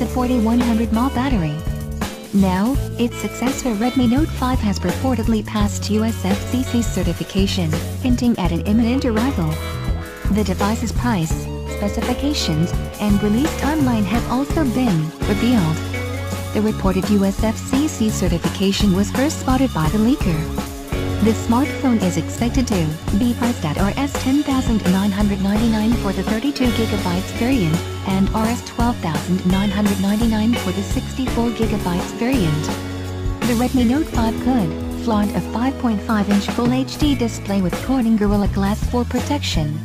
4100 mAh battery. Now, its successor Redmi Note 5 has purportedly passed USFCC certification, hinting at an imminent arrival. The device's price, specifications, and release timeline have also been revealed. The reported USFCC certification was first spotted by the leaker. The smartphone is expected to be priced at Rs 10,999 for the 32GB variant and Rs 12,999 for the 64GB variant. The Redmi Note 5 could flaunt a 5.5-inch Full HD display with Corning Gorilla Glass 4 protection.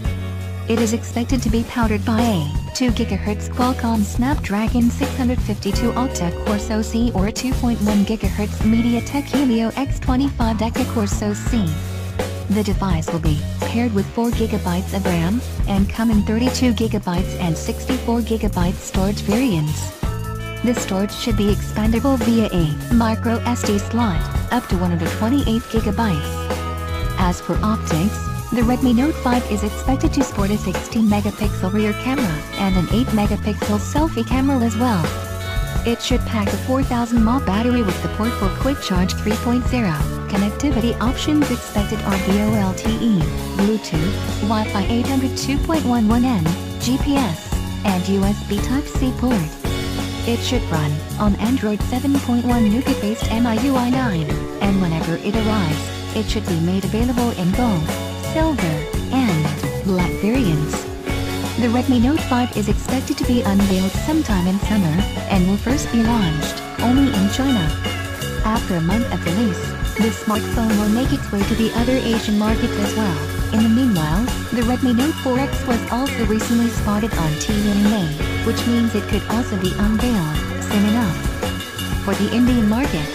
It is expected to be powered by a 2 GHz Qualcomm Snapdragon 652 octa-core SoC or 2.1 GHz MediaTek Helio X25 deca-core SoC. The device will be paired with 4 GB of RAM and come in 32 GB and 64 GB storage variants. The storage should be expandable via a micro SD slot up to 128 GB. As for optics, the Redmi Note 5 is expected to sport a 16-megapixel rear camera and an 8-megapixel selfie camera as well. It should pack a 4000 mAh battery with support for Quick Charge 3.0. Connectivity options expected are VoLTE, Bluetooth, Wi-Fi 800 2.11n, GPS, and USB Type-C port. It should run on Android 7.1 Nougat-based MIUI 9, and whenever it arrives, it should be made available in gold silver, and black variants. The Redmi Note 5 is expected to be unveiled sometime in summer, and will first be launched only in China. After a month of release, this smartphone will make its way to the other Asian markets as well. In the meanwhile, the Redmi Note 4X was also recently spotted on TV in May, which means it could also be unveiled soon enough. For the Indian market,